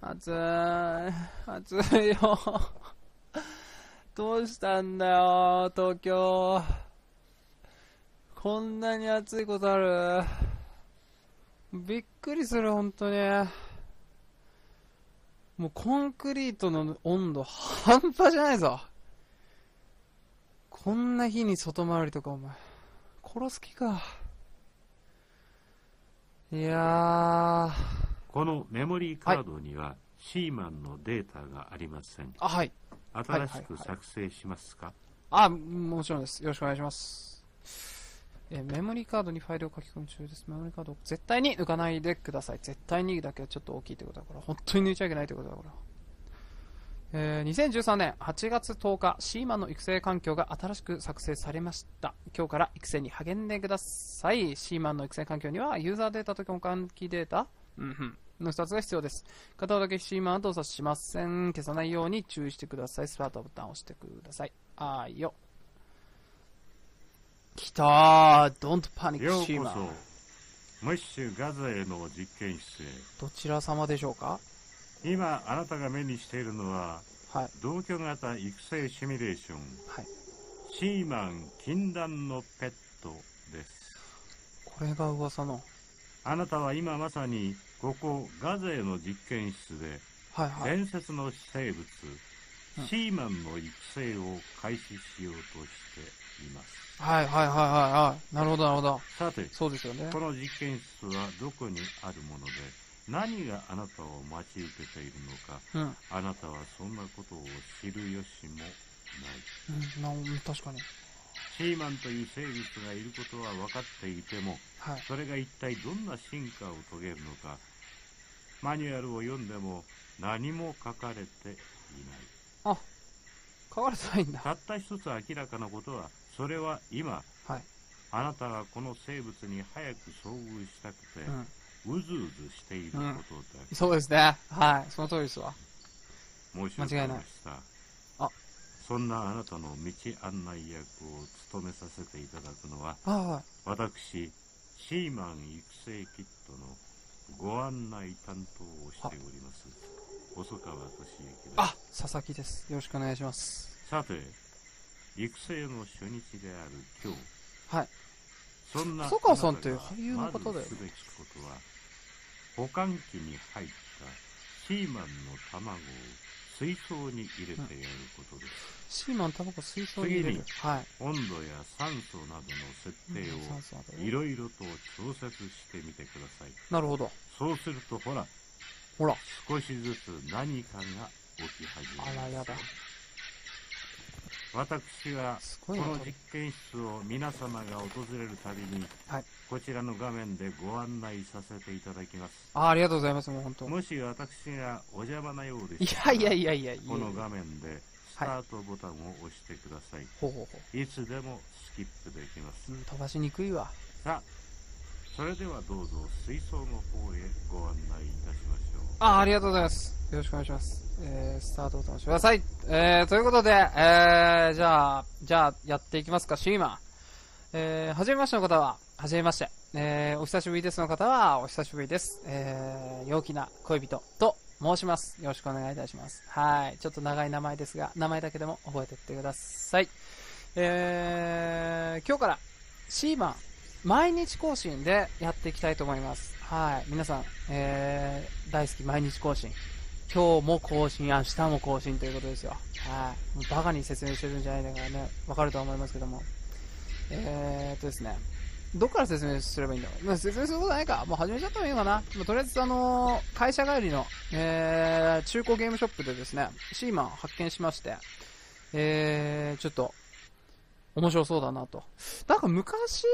暑い。暑いよ。どうしたんだよ、東京。こんなに暑いことあるびっくりする、本当に。もうコンクリートの温度半端じゃないぞ。こんな日に外回りとかお前、殺す気か。いやー。このメモリーカードには、シーマンのデータがありません。あ、はい。新しく作成しますか、あ、もちろんです。よろしくお願いします。えーメモリーカードにファイルを書き込み中です。メモリーカードを絶対に抜かないでください。絶対にだけはちょっと大きいってことだから、本当に抜いちゃいけないってことだから。えー2013年8月10日、シーマンの育成環境が新しく作成されました。今日から育成に励んでください。シーマンの育成環境には、ユーザーデータと交換機データ、うんふん、の2つが必要です。片方だけシーマンは動作しません。消さないように注意してください。スタートボタンを押してください。あーよ。来たー !Don't panic, シーマン。ッシュガザへの実験室へ。どちら様でしょうか？今、あなたが目にしているのは、はい。同居型育成シミュレーション、はい。シーマン禁断のペットです。これが噂の。あなたは今まさに、ここガザへの実験室で、はいはい。伝説の生物、うんシーマンの育成を開始しようとしています。はいはいはいはいはい。なるほどなるほど。さて、そうですよねこ。の実験室はどこにあるもので、何があなたを待ち受けているのか、うん。あなたはそんなことを知る由もない。うん、なうん確かに。シーマンという生物がいることは分かっていても、はい。それが一体どんな進化を遂げるのか、マニュアルを読んでも何も書かれていない。あ、書かれてないんだ。たった一つ明らかなことは、それは今、はい。あなたがこの生物に早く遭遇したくて、うん。うずうずしていることだけ。そうですね。はい。その通りですわ。申し訳ありました。あそんなあなたの道案内役を務めさせていただくのは、あはい。私、シーマン育成キットのご案内担当をしております、細川俊之です。あ、佐々木です。よろしくお願いします。さて、育成の初日である今日、はい。そんな細川さんって俳優の方だよすべきことは、保管器に入ったシーマンの卵を水槽に入れてやることです。シーマンタバコ水槽に入れる。はい。温度や酸素などの設定をいろいろと調節してみてください。なるほど。そうするとほら、ほら。少しずつ何かが起き始めます。あらやだ。私はこの実験室を皆様が訪れるたびに、はいこちらの画面でご案内させていただきます。あありがとうございます。もう本当。もし私がお邪魔なようでいしたらやいやいやいやいや。この画面でスタートボタンを押してください。ほうほうほい、つでもスキップできますう。。うん、飛ばしにくいわ。さあ、それではどうぞ水槽の方へご案内いたしましょう。あありがとうございます。よろしくお願いします。えー、スタートボタン押してください。えー、ということで、えー、じゃあ、じゃあ、やっていきますか、シーマン。えー、はじめましての方は、はじめまして。えー、お久しぶりですの方は、お久しぶりです。えー、陽気な恋人と申します。よろしくお願いいたします。はい。ちょっと長い名前ですが、名前だけでも覚えていってください。えー、今日から、シーマン、毎日更新でやっていきたいと思います。はい。皆さん、えー、大好き毎日更新。今日も更新、明日も更新ということですよ。はい。もうバカに説明してるんじゃないんだかね、わかると思いますけども。えーっとですね。どっから説明すればいいんだろう？ま、説明することないか。もう始めちゃってもいいのかな？ま、とりあえず、あのー会社帰りの、えー、中古ゲームショップでですね、シーマン発見しまして、えー、ちょっと、面白そうだなと。なんか昔で、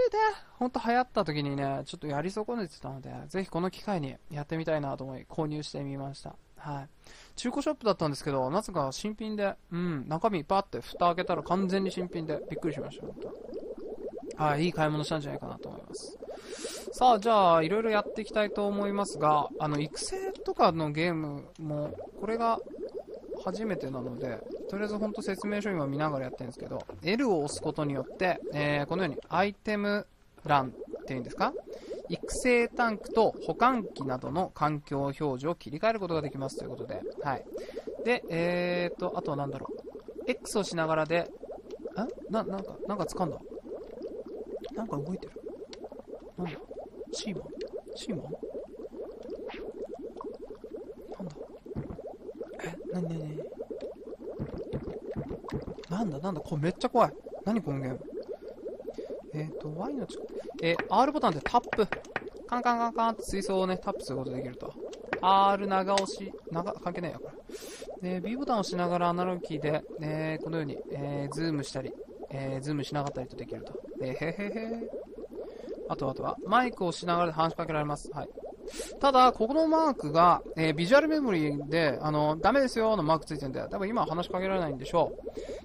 ほんと流行った時にね、ちょっとやり損ねてたので、ぜひこの機会にやってみたいなと思い、購入してみました。はい。中古ショップだったんですけど、なぜか新品で、うん、中身パーって蓋開けたら完全に新品でびっくりしました、本当はい、いい買い物したんじゃないかなと思います。さあ、じゃあ、いろいろやっていきたいと思いますが、あの、育成とかのゲームも、これが初めてなので、とりあえず本当説明書今見ながらやってるんですけど、L を押すことによって、えーこのようにアイテム欄っていうんですか？育成タンクと保管機などの環境表示を切り替えることができますということで、はい。で、えーと、あとはなんだろう。X をしながらで、あ？な、なんか、なんか掴んだ。なんか動いてる。なんだ？シーマン？シーマン？なんだ？え、なになになんだ？なんだ？これめっちゃ怖い。何？このゲーム。えっ、ー、と、Y の力、えー、R ボタンでタップ。カンカンカンカンって水槽をね、タップすることできると。R 長押し、長、関係ないや、これ。で、B ボタンを押しながらアナログキーで、えー、このように、えー、ズームしたり、えー、ズームしなかったりとできると。えー、へへへあとあとは、マイクをしながら話しかけられます。はい。ただ、ここのマークが、えー、ビジュアルメモリーで、あの、ダメですよのマークついてるんで、多分今は話しかけられないんでしょ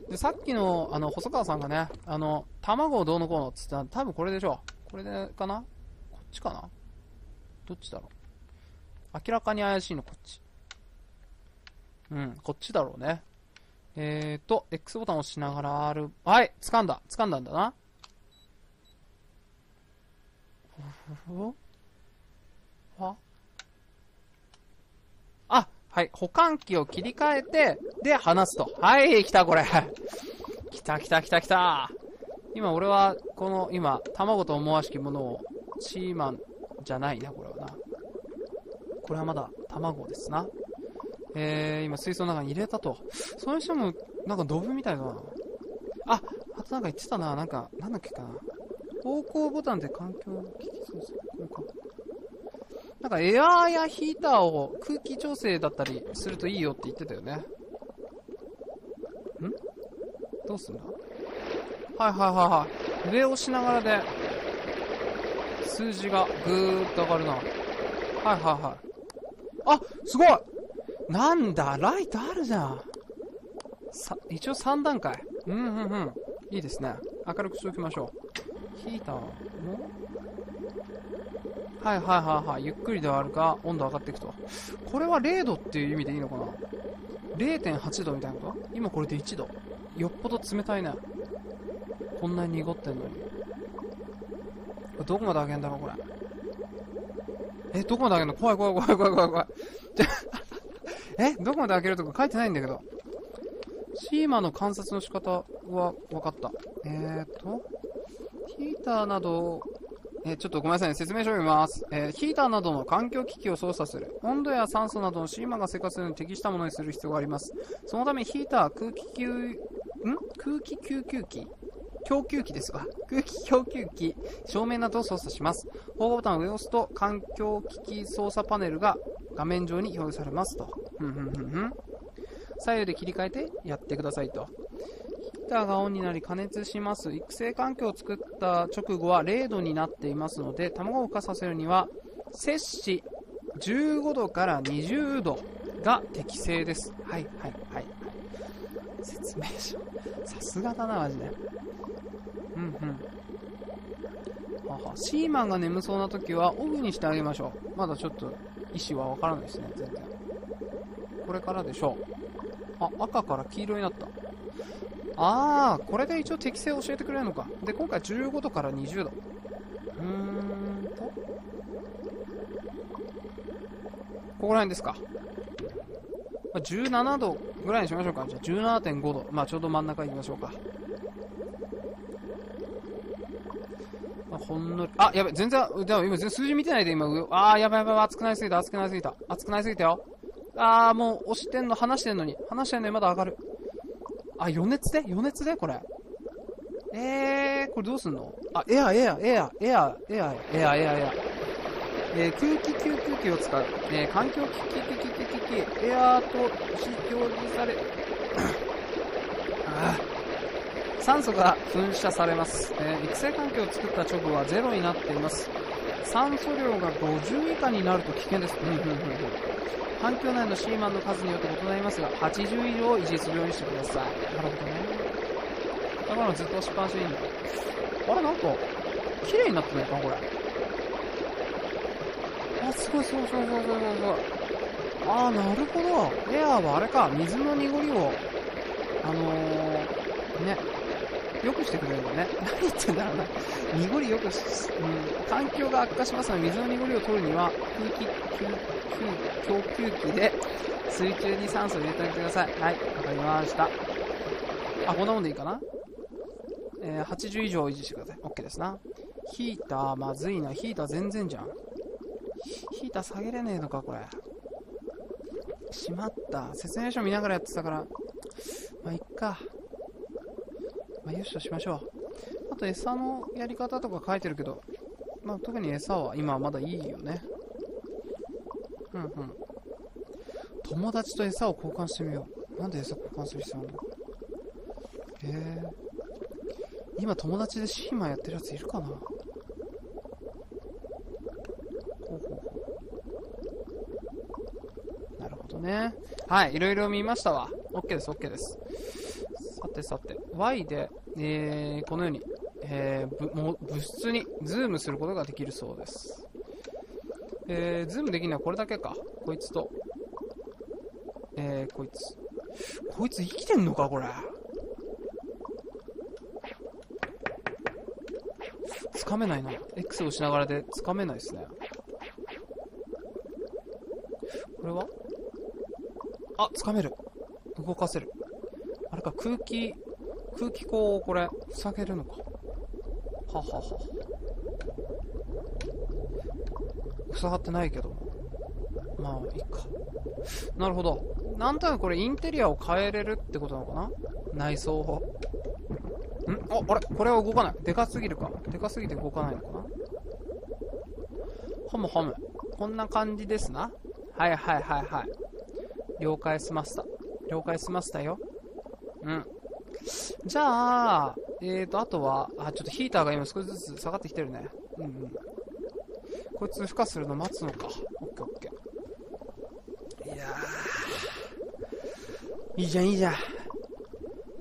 う。で、さっきの、あの、細川さんがね、あの、卵をどうのこうのって言ったら、多分これでしょう。これで、かな？こっちかな？どっちだろう？明らかに怪しいの、こっち。うん、こっちだろうね。えーと、X ボタンを押しながら R、はい、掴んだ。掴んだんだな。は？あ、はい、保管機を切り替えて、で、話すと。はい、来た、これ。来た、来た、来た、来た。今、俺は、この、今、卵と思わしきものを、チーマンじゃないな、これはな。これはまだ、卵ですな。えー、今、水槽の中に入れたと。それにしても、なんかドブみたいだな。あ、あとなんか言ってたな。なんか、なんだっけかな。方向ボタンで環境を聞きそうそう。これか。なんかエアーやヒーターを空気調整だったりするといいよって言ってたよね。ん？どうすんだ？はいはいはいはい。上をしながらで、数字がぐーっと上がるな。はいはいはい。あすごいなんだ、ライトあるじゃん。さ、一応3段階。うんうんうん。いいですね。明るくしておきましょう。ヒーターもはいはいはいはい。ゆっくりではあるが、温度上がっていくと。これは0度っていう意味でいいのかな ?0.8 度みたいなこと今これで1度。よっぽど冷たいね。こんなに濁ってんのに。どこまで上げんだろう、これ？え、どこまで上げんの？怖い怖い怖い怖い怖い怖い。え、どこまで開けるとか書いてないんだけど。シーマの観察の仕方は分かった。えーと、ヒーターなどえ、ちょっとごめんなさいね、説明書を読みます。えー、ヒーターなどの環境機器を操作する。温度や酸素などのシーマが生活するのに適したものにする必要があります。そのためヒーター、空気給、ん？空気救急機供給機ですわ。空気供給機、照明などを操作します。保護ボタンを上を押すと、環境機器操作パネルが画面上に表示されますと。ふんふんふんふん。左右で切り替えてやってくださいと。ヒーターがオンになり加熱します。育成環境を作った直後は0度になっていますので、卵を孵化させるには、摂氏15度から20度が適正です。はい、はい、はい。説明書。さすがだな、マジで。うん、うん。はは。シーマンが眠そうな時はオフにしてあげましょう。まだちょっと意思はわからないですね、全然。これからでしょう。あ、赤から黄色になった。ああ、これで一応適性教えてくれるのか。で、今回15度から20度。うーんと。ここら辺ですか。まあ、17度ぐらいにしましょうか。じゃあ17.5度。まあちょうど真ん中行きましょうか。まあ、ほんのり、あ、やべ、全然、でも今数字見てないで、今、あー、やばいやばい、熱くなりすぎた、熱くなりすぎた、熱くなりすぎたよ。あー、もう押してんの、離してんのに、離してんのにまだ上がる。あ、余熱で？余熱で？これ。えー、これどうすんの？あ、エア、エア、エア、エア、エア、エア、エア、エア。えー、空気吸空機を使う。えー、環境機器、機器、機器、エアーと表示され、あ酸素が噴射されます。えー、育成環境を作った直後はゼロになっています。酸素量が50以下になると危険です。うん、うん、うん、うん。環境内のシーマンの数によって異なりますが、80以上を維持するようにしてください。なるほどね。だからずっと押しっぱなしでいいんだ。あれなんか、綺麗になってないかこれ。あ、すごい、すごい、すごい、すごい、すごい、すごい。あー、なるほど。エアーはあれか、水の濁りを、あのー、ね、よくしてくれるんだね。何言ってんだろうな。濁りよくし、うん、環境が悪化しますので、水の濁りを取るには、空気、供給器で水中に酸素を入れてあげてください。はい、わかりました。あ、こんなもんでいいかな？えー、80以上維持してください。OK ですな。ヒーター、まずいな。ヒーター全然じゃん。ヒーター下げれねえのか、これ。しまった。説明書見ながらやってたから。まあ、いっか。まあ、よしとしましょう。あと、餌のやり方とか書いてるけど、まあ、特に餌は今はまだいいよね。うんうん。友達と餌を交換してみよう。なんで餌交換する必要あるの？へえ。今友達でシーマンやってるやついるかな？ほうほうほう。なるほどね。はい、いろいろ見ましたわ。OK です、OK です。さてさて、Y で、えー、このように、えー、も物質にズームすることができるそうです。えー、ズームできるのはこれだけか。こいつと、えー、こいつ。こいつ生きてんのか、これ。つかめないな。X をしながらでつかめないですね。これは？あ、つかめる。動かせる。あれか、空気、空気口をこれ、塞げるのか。ははは。塞がってないけど。まあ、いいか。なるほど。なんとなくこれインテリアを変えれるってことなのかな？内装を。ん？あ、あれ？これは動かない。でかすぎるか。でかすぎて動かないのかな？ハムハム。こんな感じですな。はいはいはいはい。了解しました。了解しましたよ。うん。じゃあ、えーと、あとは、あ、ちょっとヒーターが今少しずつ下がってきてるね。うんうん。こいつ孵化するの待つのか。オッケーオッケー。いやー。いいじゃんいいじゃん。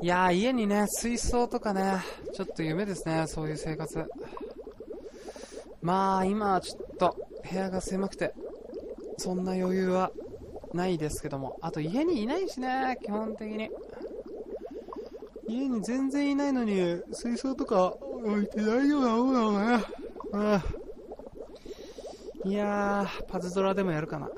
いやー、家にね、水槽とかね、ちょっと夢ですね、そういう生活。まあ、今はちょっと、部屋が狭くて、そんな余裕はないですけども。あと、家にいないしね、基本的に。家に全然いないのに、水槽とか置いて大丈夫なのかなうん。いやー、パズドラでもやるかな。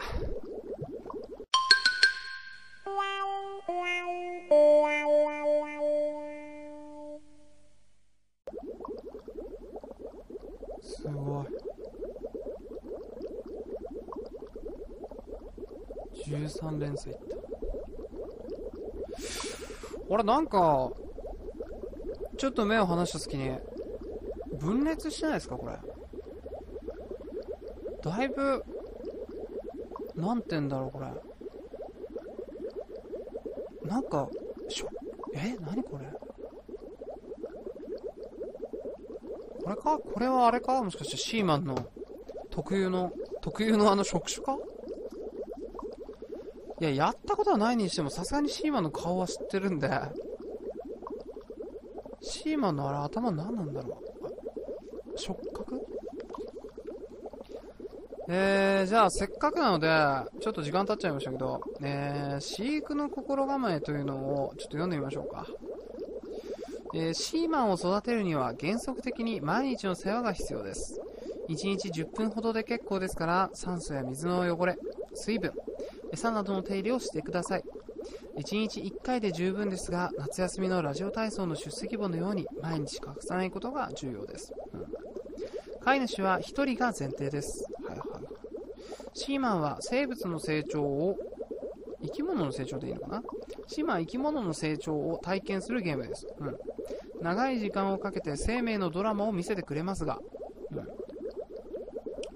すごい。13連載いった。あれ、なんか、ちょっと目を離した隙に、分裂してないですか、これ。だいぶ、なんて言うんだろう、これ。なんか、しょ、え何これこれか？これはあれか？もしかしてシーマンの特有の、特有のあの触手か？いや、やったことはないにしても、さすがにシーマンの顔は知ってるんで。シーマンのあれ頭何なんだろう触覚？えー、じゃあせっかくなので、ちょっと時間経っちゃいましたけど、えー、飼育の心構えというのをちょっと読んでみましょうか。えー、シーマンを育てるには原則的に毎日の世話が必要です。1日10分ほどで結構ですから、酸素や水の汚れ、水分、餌などの手入れをしてください。1日1回で十分ですが、夏休みのラジオ体操の出席簿のように毎日欠かさないことが重要です。うん飼い主は1人が前提です。はいはい。シーマンは生物の成長を、生き物の成長でいいのかな？シーマンは生き物の成長を体験するゲームです。うん。長い時間をかけて生命のドラマを見せてくれますが、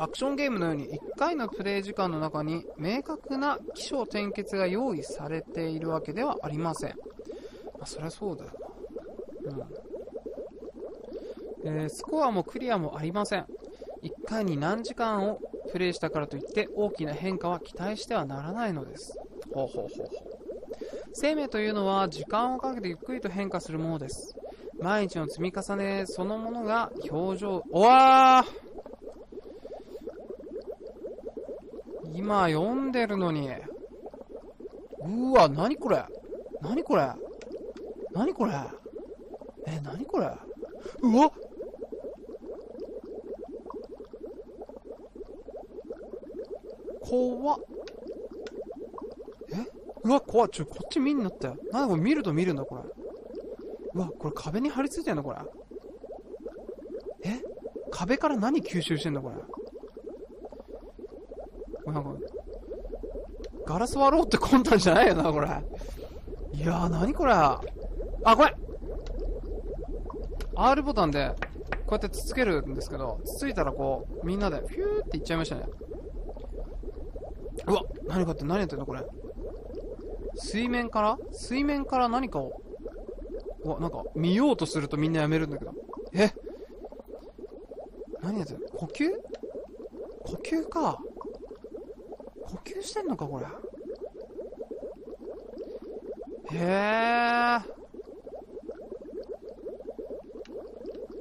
アクションゲームのように1回のプレイ時間の中に明確な起承転結が用意されているわけではありません。まあ、そりゃそうだよな。うん。えースコアもクリアもありません。1回に何時間をプレイしたからといって大きな変化は期待してはならないのです。ほうほうほうほう。生命というのは時間をかけてゆっくりと変化するものです。毎日の積み重ねそのものが表情、おわー今読んでるのに。うわ、なにこれ？なにこれ？なにこれ？え、なにこれ？うわ怖っ。え？うわ、怖っ。ちょ、こっち見んなって。なんだこれ見ると見るんだ、これ。うわ、これ壁に張り付いてんのこれ。え？壁から何吸収してんだ、これ？これなんか、ガラス割ろうって魂胆じゃないよな、これ。いやー、なにこれ。あ、これ !R ボタンで、こうやってつつけるんですけど、つついたらこう、みんなで、フューっていっちゃいましたね。うわ何かって何やってんのこれ。水面から？水面から何かを、うわ、なんか、見ようとするとみんなやめるんだけど。え？何やってんの？呼吸？呼吸か。してんのか、これ。へえ。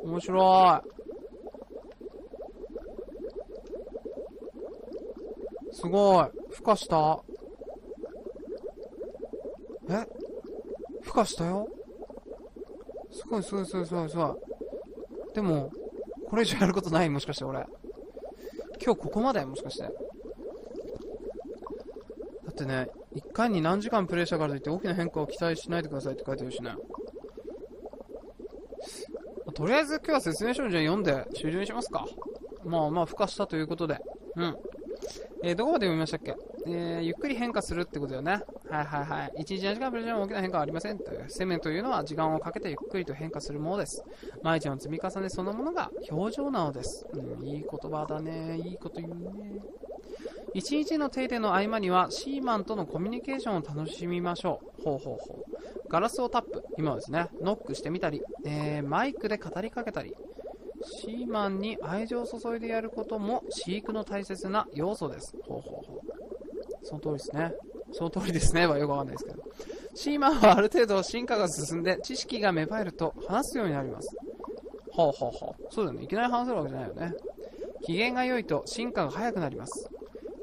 面白い。すごい。孵化した？え？孵化したよ？すごいすごいすごいすごいすごい。でも、これ以上やることないもしかして俺。今日ここまで？もしかして。ってね、一回に何時間プレイしたからといって大きな変化を期待しないでくださいって書いてるしね。とりあえず今日は説明書をじゃ読んで終了にしますか。まあまあ、孵化したということで。うん。えー、どこまで読みましたっけ？えー、ゆっくり変化するってことよね。はいはいはい。1日7時間プレイしても大きな変化はありませんという。生命というのは時間をかけてゆっくりと変化するものです。毎日の積み重ねそのものが表情なのです。うん、いい言葉だね。いいこと言うね。一日の手入れの合間にはシーマンとのコミュニケーションを楽しみましょう。ほうほうほう。ガラスをタップ。今はですね、ノックしてみたり、えー、マイクで語りかけたり、シーマンに愛情を注いでやることも飼育の大切な要素です。ほうほうほう。その通りですね。その通りですねはよくわかんないですけど。シーマンはある程度進化が進んで知識が芽生えると話すようになります。ほうほうほう。そうだね。いきなり話せるわけじゃないよね。機嫌が良いと進化が早くなります。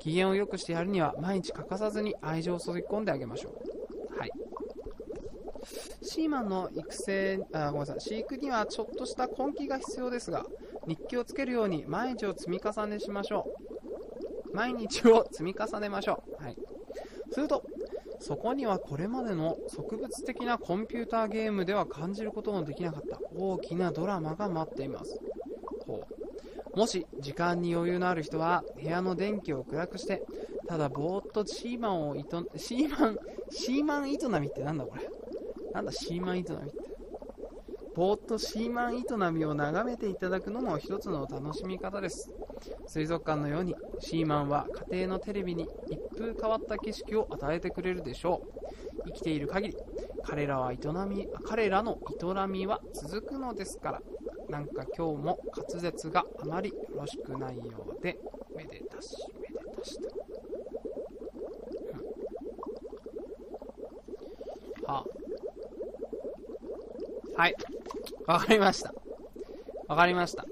機嫌を良くしてやるには毎日欠かさずに愛情を注ぎ込んであげましょう。はい。シーマンの育成、あ、ごめんなさい、飼育にはちょっとした根気が必要ですが、日記をつけるように毎日を積み重ねしましょう。毎日を積み重ねましょう。はい。すると、そこにはこれまでの植物的なコンピューターゲームでは感じることのできなかった大きなドラマが待っています。ほう。もし時間に余裕のある人は部屋の電気を暗くして、ただぼーっとシーマンをいと、シーマン、シーマン営みってなんだこれ？なんだシーマン営みって？ぼーっとシーマン営みを眺めていただくのも一つの楽しみ方です。水族館のようにシーマンは家庭のテレビに一風変わった景色を与えてくれるでしょう。生きている限り、彼らは営み、彼らの営みは続くのですから。なんか今日も滑舌があまりよろしくないようで、めでたし、めでたしと。はあ。はい。わかりました。わかりました。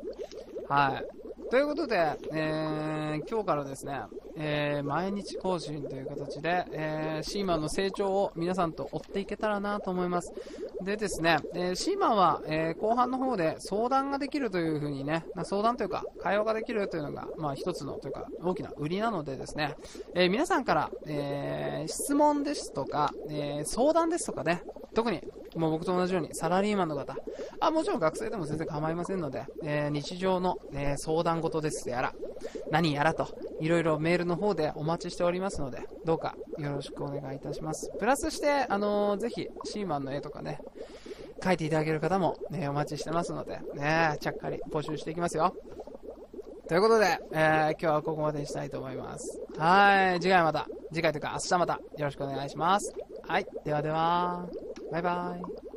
はい。ということで、えー、今日からですね、えー、毎日更新という形で、えー、シーマンの成長を皆さんと追っていけたらなと思います。でですね、えー、シーマンは、えー、後半の方で相談ができるというふうにね、相談というか会話ができるというのが、まあ一つのというか大きな売りなのでですね、えー、皆さんから、え、質問ですとか、え、相談ですとかね、特にもう僕と同じようにサラリーマンの方、あ、もちろん学生でも全然構いませんので、え、日常の、え、相談事ですやら、何やらと、いろいろメールの方でお待ちしておりますので、どうかよろしくお願いいたします。プラスして、あのー、ぜひ、シーマンの絵とかね、描いていただける方も、ね、お待ちしてますので、ね、ちゃっかり募集していきますよ。ということで、えー、今日はここまでにしたいと思います。はい、次回また、次回というか明日またよろしくお願いします。はい、ではでは、バイバイ。